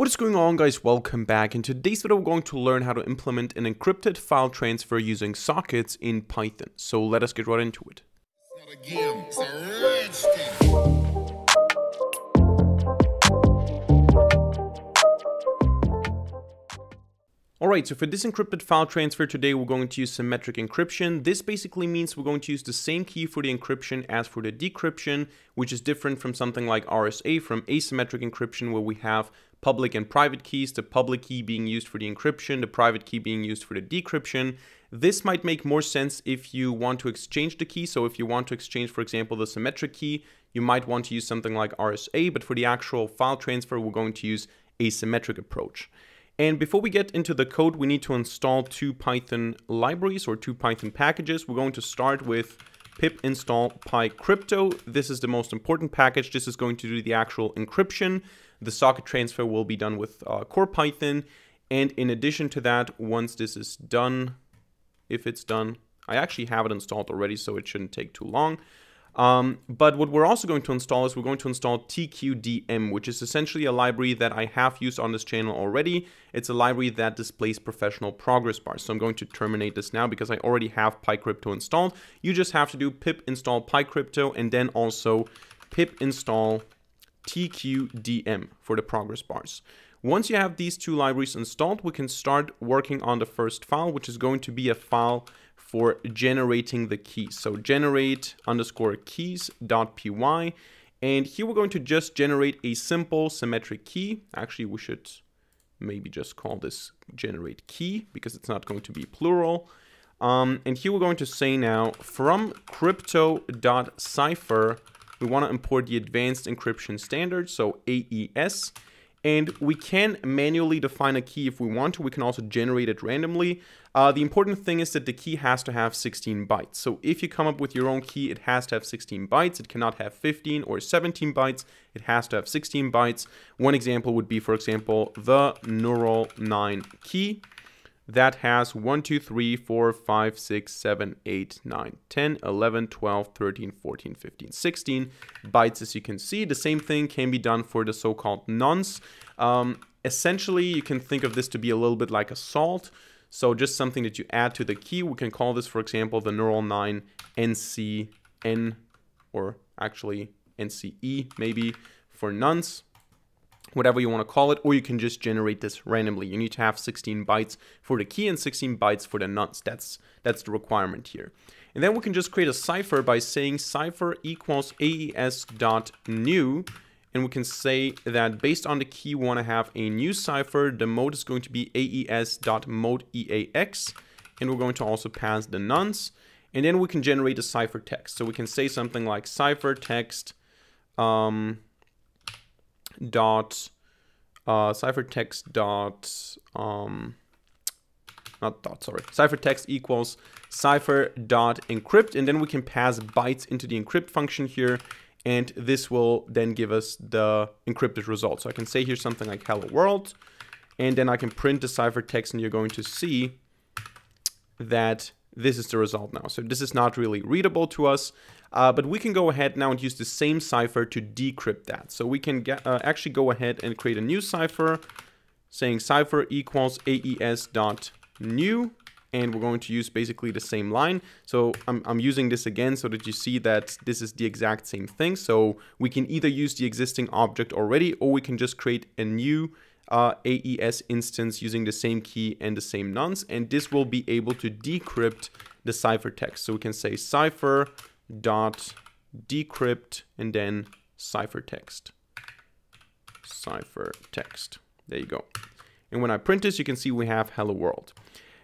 What is going on guys, welcome back. In today's video we're going to learn how to implement an encrypted file transfer using sockets in Python. So let us get right into it. Alright, so for this encrypted file transfer today, we're going to use symmetric encryption. This basically means we're going to use the same key for the encryption as for the decryption, which is different from something like RSA, from asymmetric encryption, where we have public and private keys, the public key being used for the encryption, the private key being used for the decryption. This might make more sense if you want to exchange the key. So if you want to exchange, for example, the symmetric key, you might want to use something like RSA, but for the actual file transfer, we're going to use asymmetric approach. And before we get into the code, we need to install two Python libraries or two Python packages. We're going to start with pip install pycrypto. This is the most important package. This is going to do the actual encryption. The socket transfer will be done with uh, core Python. And in addition to that, once this is done, if it's done, I actually have it installed already, so it shouldn't take too long. Um, but what we're also going to install is we're going to install TQDM, which is essentially a library that I have used on this channel already. It's a library that displays professional progress bars. So I'm going to terminate this now because I already have PyCrypto installed. You just have to do pip install PyCrypto and then also pip install TQDM for the progress bars. Once you have these two libraries installed, we can start working on the first file, which is going to be a file for generating the keys. So generate underscore keys dot py. And here we're going to just generate a simple symmetric key. Actually, we should maybe just call this generate key because it's not going to be plural. Um, and here we're going to say now from crypto.cipher, we want to import the advanced encryption standard, so AES. And we can manually define a key if we want to. We can also generate it randomly. Uh, the important thing is that the key has to have 16 bytes. So if you come up with your own key, it has to have 16 bytes. It cannot have 15 or 17 bytes. It has to have 16 bytes. One example would be, for example, the neural 9 key that has 1, 2, 3, 4, 5, 6, 7, 8, 9, 10, 11, 12, 13, 14, 15, 16 bytes as you can see. The same thing can be done for the so-called nonce. Um, essentially, you can think of this to be a little bit like a salt. So just something that you add to the key. We can call this, for example, the NeuralNine NCN or actually NCE maybe for nonce whatever you want to call it, or you can just generate this randomly. You need to have 16 bytes for the key and 16 bytes for the nonce. That's, that's the requirement here. And then we can just create a cipher by saying cipher equals aes dot new, and we can say that based on the key we want to have a new cipher, the mode is going to be aes dot mode eax, and we're going to also pass the nonce, and then we can generate a cipher text. So we can say something like cipher text, um, dot uh, ciphertext dot um, not dot sorry. Ciphertext equals cipher dot encrypt and then we can pass bytes into the encrypt function here and this will then give us the encrypted result. So i can say here something like hello world and then i can print the ciphertext and you're going to see that this is the result now. So this is not really readable to us, uh, but we can go ahead now and use the same cipher to decrypt that. So we can get, uh, actually go ahead and create a new cipher saying cipher equals aes dot new and we're going to use basically the same line. So I'm, I'm using this again so that you see that this is the exact same thing. So we can either use the existing object already or we can just create a new uh, AES instance using the same key and the same nonce, and this will be able to decrypt the ciphertext. So we can say cipher dot decrypt and then ciphertext. Ciphertext. There you go. And when I print this, you can see we have hello world.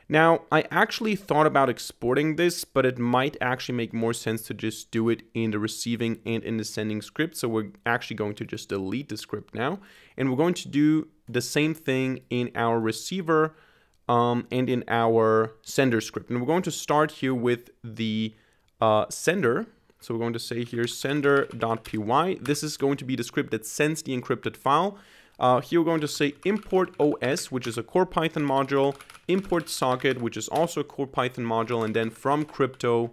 Now, I actually thought about exporting this, but it might actually make more sense to just do it in the receiving and in the sending script. So we're actually going to just delete the script now. And we're going to do the same thing in our receiver um, and in our sender script. And we're going to start here with the uh, sender. So we're going to say here sender.py. This is going to be the script that sends the encrypted file. Uh, here we're going to say import OS, which is a core Python module, import socket, which is also a core Python module, and then from crypto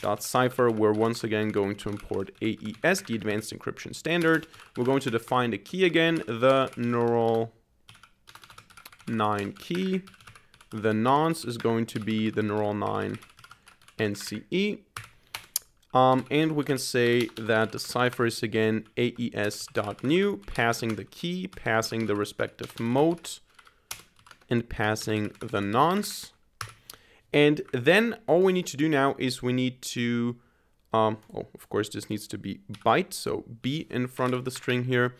dot cipher, we're once again going to import AES, the advanced encryption standard. We're going to define the key again, the neural 9 key. The nonce is going to be the NeuralNine NCE. Um, and we can say that the cipher is again aes.new, passing the key, passing the respective mode, and passing the nonce. And then all we need to do now is we need to, um, oh, of course, this needs to be byte, so B in front of the string here.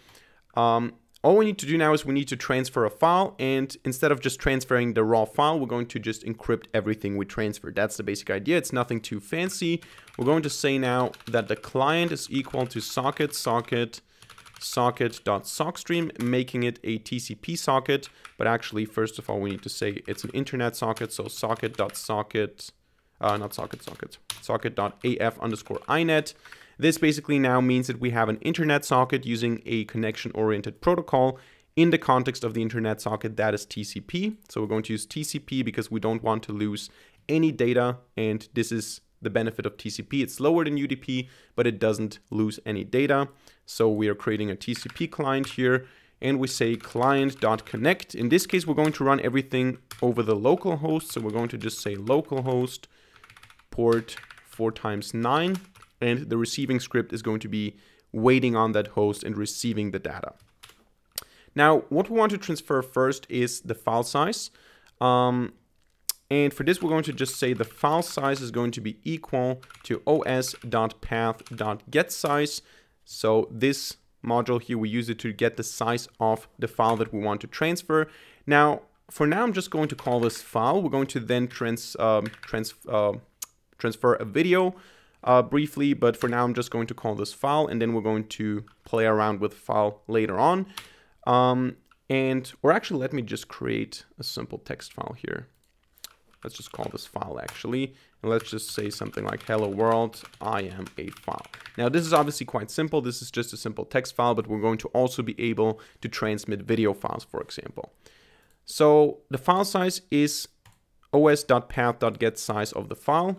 Um, all we need to do now is we need to transfer a file and instead of just transferring the raw file, we're going to just encrypt everything we transferred. That's the basic idea. It's nothing too fancy. We're going to say now that the client is equal to socket socket socket.sockstream, making it a TCP socket. But actually, first of all, we need to say it's an internet socket. So socket.socket, uh, not socket socket, socket.af underscore inet. This basically now means that we have an internet socket using a connection-oriented protocol in the context of the internet socket that is TCP. So we're going to use TCP because we don't want to lose any data and this is the benefit of TCP. It's lower than UDP, but it doesn't lose any data. So we are creating a TCP client here and we say client.connect. In this case, we're going to run everything over the local host. So we're going to just say localhost port 4 times 9 and the receiving script is going to be waiting on that host and receiving the data. Now, what we want to transfer first is the file size. Um, and for this, we're going to just say the file size is going to be equal to os.path.getSize. So this module here, we use it to get the size of the file that we want to transfer. Now, for now, I'm just going to call this file. We're going to then trans, um, trans, uh, transfer a video uh, briefly, but for now I'm just going to call this file and then we're going to play around with file later on. Um, and, or actually let me just create a simple text file here. Let's just call this file actually. And let's just say something like hello world, I am a file. Now this is obviously quite simple. This is just a simple text file, but we're going to also be able to transmit video files, for example. So the file size is os.path.getSize of the file.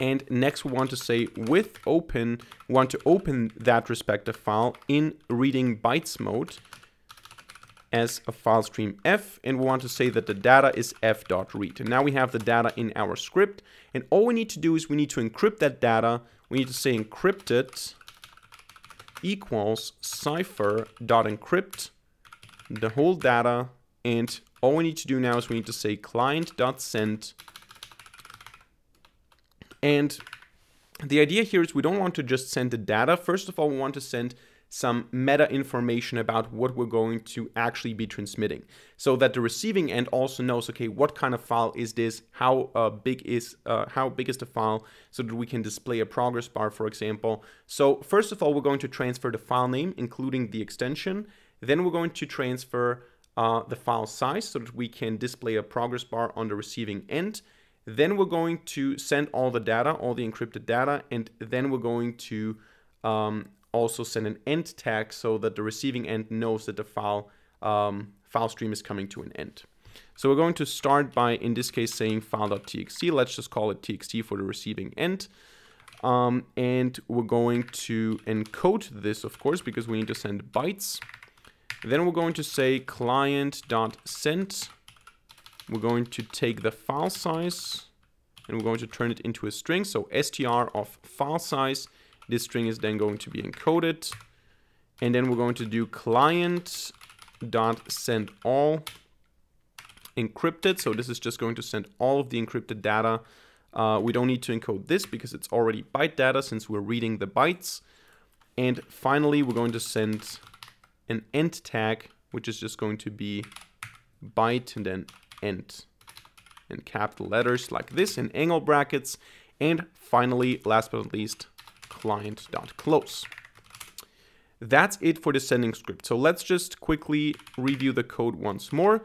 And next we want to say with open, we want to open that respective file in reading bytes mode as a file stream f and we want to say that the data is f.read. And now we have the data in our script and all we need to do is we need to encrypt that data. We need to say encrypted equals cipher.encrypt the whole data and all we need to do now is we need to say client.send and the idea here is we don't want to just send the data. First of all, we want to send some meta information about what we're going to actually be transmitting so that the receiving end also knows okay what kind of file is this? How uh, big is uh, how big is the file? So that we can display a progress bar for example. So first of all we're going to transfer the file name including the extension. Then we're going to transfer uh, the file size so that we can display a progress bar on the receiving end then we're going to send all the data, all the encrypted data, and then we're going to um, also send an end tag so that the receiving end knows that the file um, file stream is coming to an end. So we're going to start by, in this case, saying file.txt. Let's just call it txt for the receiving end. Um, and we're going to encode this, of course, because we need to send bytes. Then we're going to say client.send we're going to take the file size and we're going to turn it into a string. So str of file size. This string is then going to be encoded. And then we're going to do client dot send all encrypted. So this is just going to send all of the encrypted data. Uh, we don't need to encode this because it's already byte data since we're reading the bytes. And finally, we're going to send an end tag, which is just going to be byte and then end in capital letters like this in angle brackets. And finally, last but not least, client.close. That's it for the sending script. So let's just quickly review the code once more.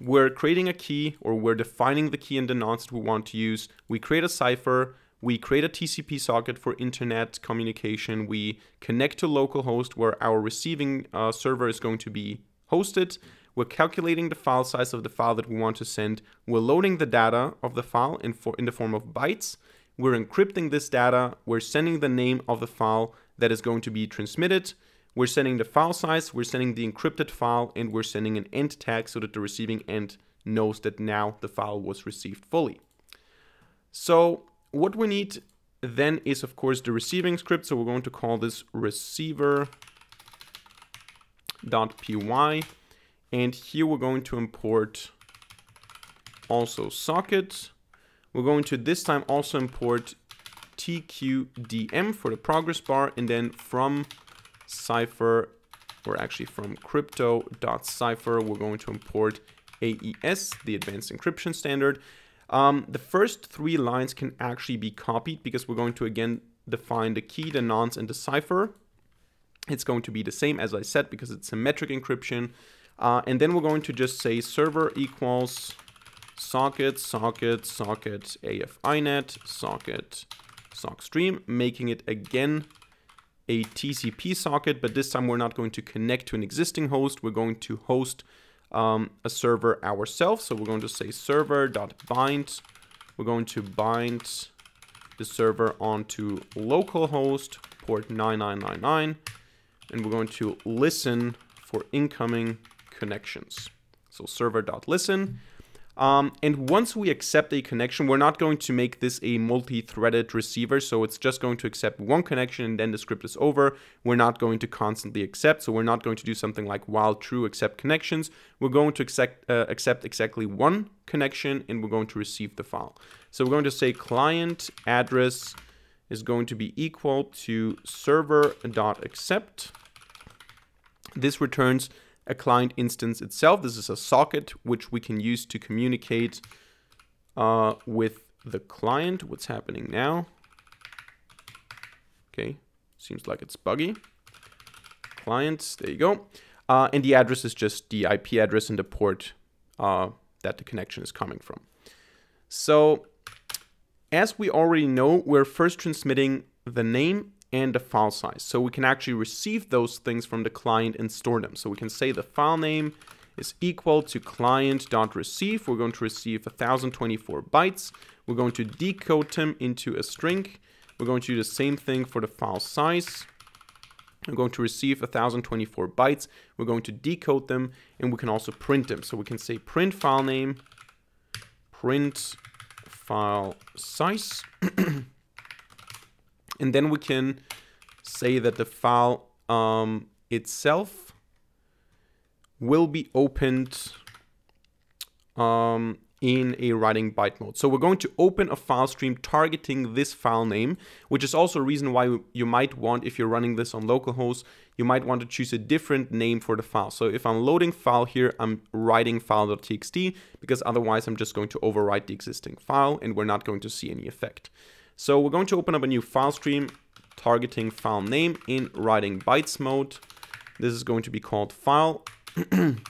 We're creating a key or we're defining the key and the nonce that we want to use. We create a cipher. We create a TCP socket for internet communication. We connect to localhost where our receiving uh, server is going to be hosted. We're calculating the file size of the file that we want to send. We're loading the data of the file in, for, in the form of bytes. we're encrypting this data, we're sending the name of the file that is going to be transmitted, we're sending the file size, we're sending the encrypted file, and we're sending an end tag so that the receiving end knows that now the file was received fully. So what we need then is of course the receiving script. So we're going to call this receiver.py. And here we're going to import also socket. We're going to this time also import tqdm for the progress bar and then from cipher or actually from crypto.cipher we're going to import AES, the advanced encryption standard. Um, the first three lines can actually be copied because we're going to again define the key, the nonce, and the cipher. It's going to be the same as I said because it's symmetric encryption. Uh, and then we're going to just say server equals socket, socket, socket, AFINET, socket, sock stream, making it again a TCP socket, but this time we're not going to connect to an existing host. We're going to host um, a server ourselves. So we're going to say server.bind. We're going to bind the server onto localhost port 9999. And we're going to listen for incoming connections. So server.listen. Um, and once we accept a connection, we're not going to make this a multi-threaded receiver. So it's just going to accept one connection and then the script is over. We're not going to constantly accept. So we're not going to do something like while true accept connections. We're going to accept, uh, accept exactly one connection and we're going to receive the file. So we're going to say client address is going to be equal to server.accept. This returns a client instance itself. This is a socket which we can use to communicate uh, with the client. What's happening now? Okay, seems like it's buggy. Clients, there you go. Uh, and the address is just the IP address and the port uh, that the connection is coming from. So as we already know, we're first transmitting the name and the file size. So we can actually receive those things from the client and store them. So we can say the file name is equal to client.receive. We're going to receive 1024 bytes. We're going to decode them into a string. We're going to do the same thing for the file size. We're going to receive 1024 bytes. We're going to decode them and we can also print them. So we can say print file name, print file size. And then we can say that the file um, itself will be opened um, in a writing byte mode. So we're going to open a file stream targeting this file name, which is also a reason why you might want, if you're running this on localhost, you might want to choose a different name for the file. So if I'm loading file here, I'm writing file.txt because otherwise I'm just going to overwrite the existing file and we're not going to see any effect. So we're going to open up a new file stream targeting file name in writing bytes mode. This is going to be called file. and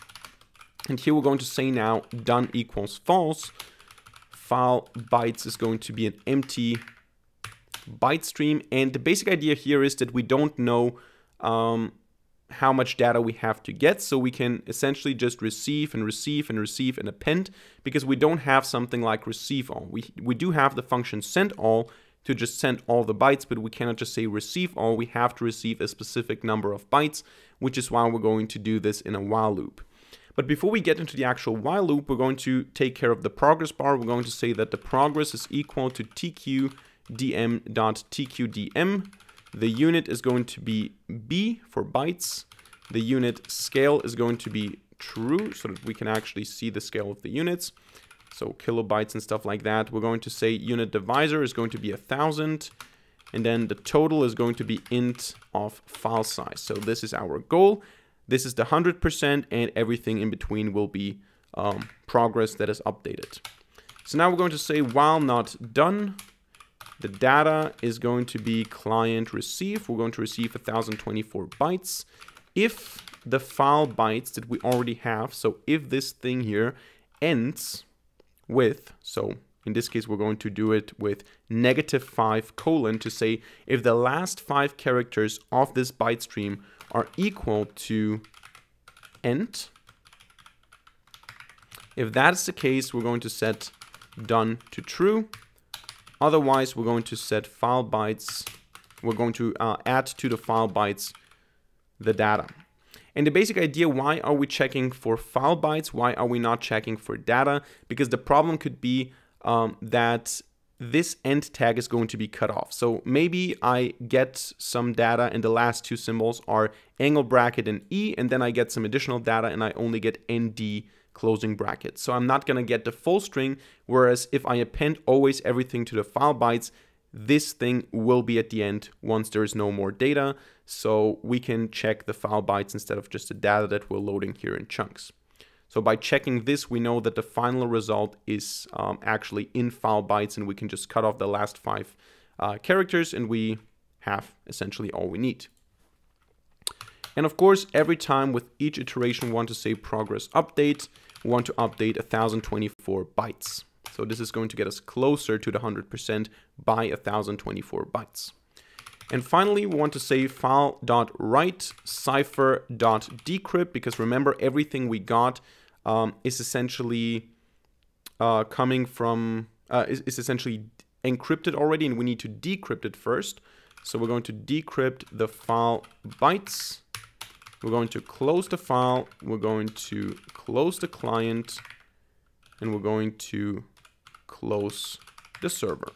here we're going to say now done equals false. File bytes is going to be an empty byte stream. And the basic idea here is that we don't know um, how much data we have to get. So we can essentially just receive and receive and receive and append because we don't have something like receive all. We, we do have the function send all, to just send all the bytes, but we cannot just say receive all. We have to receive a specific number of bytes, which is why we're going to do this in a while loop. But before we get into the actual while loop, we're going to take care of the progress bar. We're going to say that the progress is equal to tqdm.tqdm. The unit is going to be b for bytes. The unit scale is going to be true so that we can actually see the scale of the units so kilobytes and stuff like that. We're going to say unit divisor is going to be a thousand, and then the total is going to be int of file size. So this is our goal. This is the 100%, and everything in between will be um, progress that is updated. So now we're going to say while not done, the data is going to be client receive. We're going to receive 1024 bytes. If the file bytes that we already have, so if this thing here ends with, so in this case, we're going to do it with negative 5 colon to say if the last five characters of this byte stream are equal to end. If that is the case, we're going to set done to true. Otherwise we're going to set file bytes, we're going to uh, add to the file bytes the data. And the basic idea, why are we checking for file bytes? Why are we not checking for data? Because the problem could be um, that this end tag is going to be cut off. So maybe I get some data and the last two symbols are angle bracket and E, and then I get some additional data and I only get ND closing bracket. So I'm not going to get the full string, whereas if I append always everything to the file bytes, this thing will be at the end once there is no more data. So we can check the file bytes instead of just the data that we're loading here in chunks. So by checking this, we know that the final result is um, actually in file bytes and we can just cut off the last five uh, characters and we have essentially all we need. And of course, every time with each iteration, we want to say progress update, we want to update 1024 bytes. So this is going to get us closer to the 100% by 1024 bytes. And finally, we want to say file.write cipher.decrypt because remember everything we got um, is essentially uh, coming from, uh, is, is essentially encrypted already and we need to decrypt it first. So we're going to decrypt the file bytes. We're going to close the file. We're going to close the client and we're going to close the server.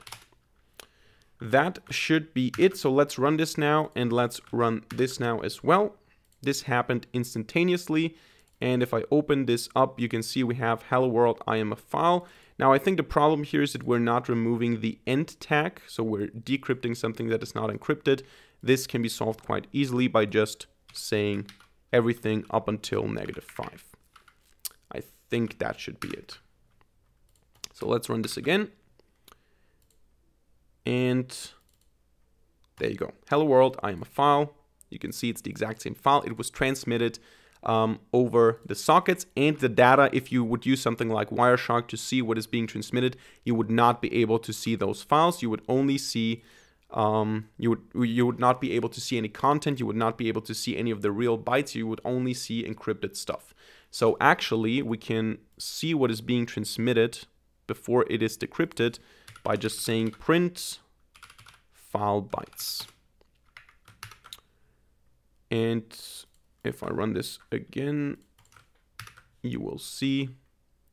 That should be it. So let's run this now and let's run this now as well. This happened instantaneously. And if I open this up, you can see we have hello world, I am a file. Now, I think the problem here is that we're not removing the end tag. So we're decrypting something that is not encrypted. This can be solved quite easily by just saying everything up until negative five. I think that should be it. So let's run this again. And there you go. Hello world, I am a file. You can see it's the exact same file. It was transmitted um, over the sockets and the data. If you would use something like Wireshark to see what is being transmitted, you would not be able to see those files. You would only see um, you would you would not be able to see any content. You would not be able to see any of the real bytes. You would only see encrypted stuff. So actually, we can see what is being transmitted before it is decrypted by just saying print file bytes. And if I run this again, you will see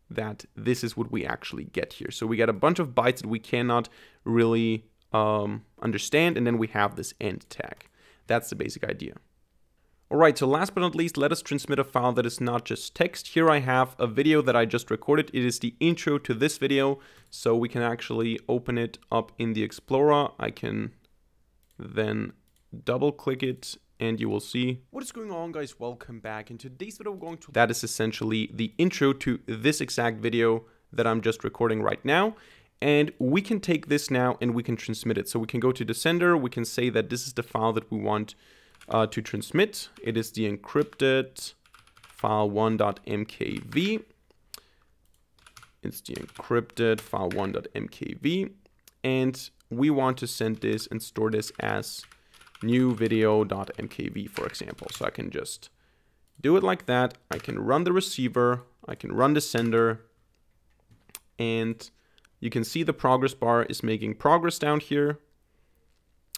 that this is what we actually get here. So we get a bunch of bytes that we cannot really um, understand, and then we have this end tag. That's the basic idea. Alright, so last but not least, let us transmit a file that is not just text. Here I have a video that I just recorded. It is the intro to this video, so we can actually open it up in the Explorer. I can then double click it and you will see what is going on guys welcome back in today's video we're going to that is essentially the intro to this exact video that i'm just recording right now and we can take this now and we can transmit it so we can go to the sender we can say that this is the file that we want uh, to transmit. It is the encrypted file1.mkv. It's the encrypted file1.mkv. And we want to send this and store this as new video.mkv, for example. So I can just do it like that. I can run the receiver. I can run the sender. And you can see the progress bar is making progress down here.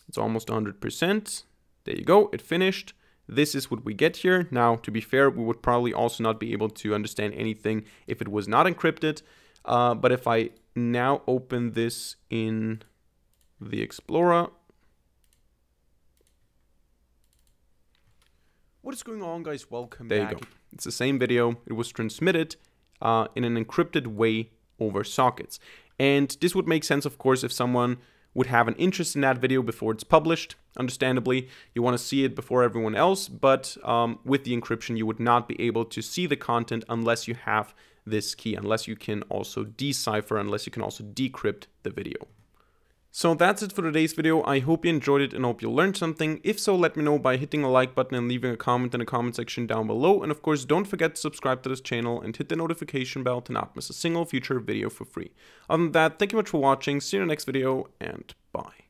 It's almost 100%. There you go, it finished. This is what we get here. Now, to be fair, we would probably also not be able to understand anything if it was not encrypted. Uh, but if I now open this in the Explorer, What is going on guys? Welcome there back. you go. It's the same video. It was transmitted uh, in an encrypted way over sockets. And this would make sense, of course, if someone would have an interest in that video before it's published. Understandably, you want to see it before everyone else, but um, with the encryption, you would not be able to see the content unless you have this key, unless you can also decipher, unless you can also decrypt the video. So that's it for today's video. I hope you enjoyed it and hope you learned something. If so, let me know by hitting the like button and leaving a comment in the comment section down below. And of course, don't forget to subscribe to this channel and hit the notification bell to not miss a single future video for free. Other than that, thank you much for watching, see you in the next video, and bye.